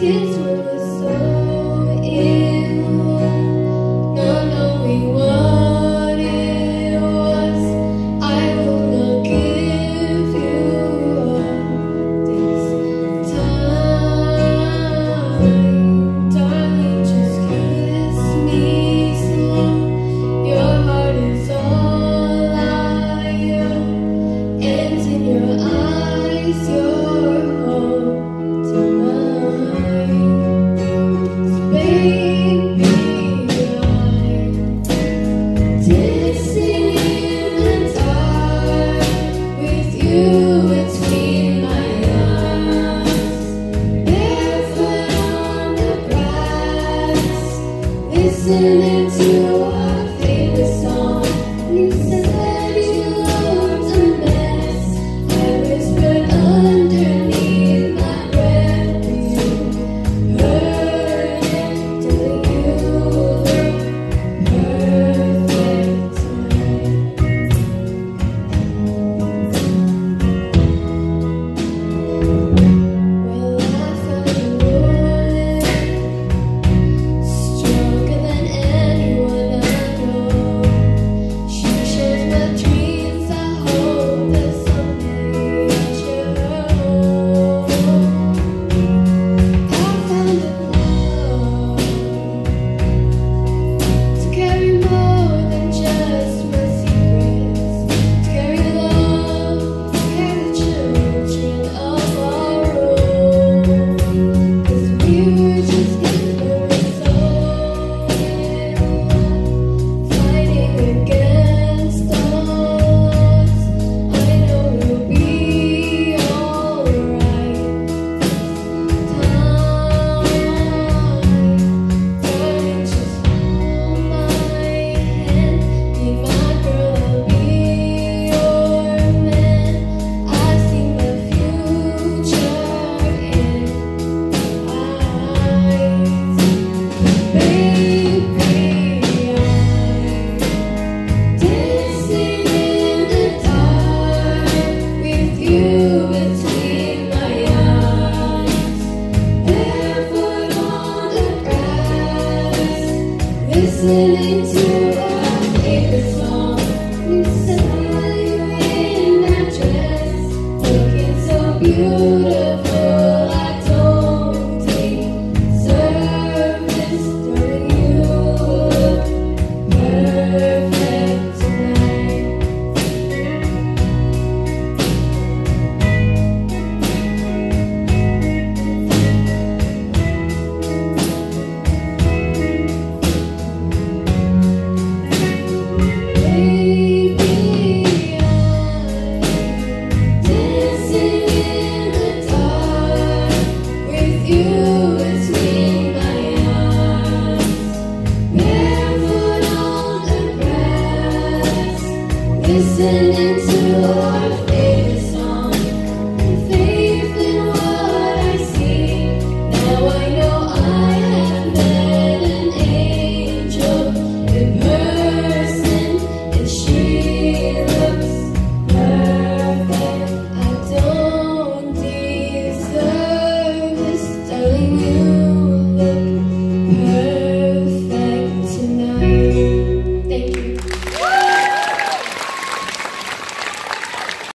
good lives you. Listening to our.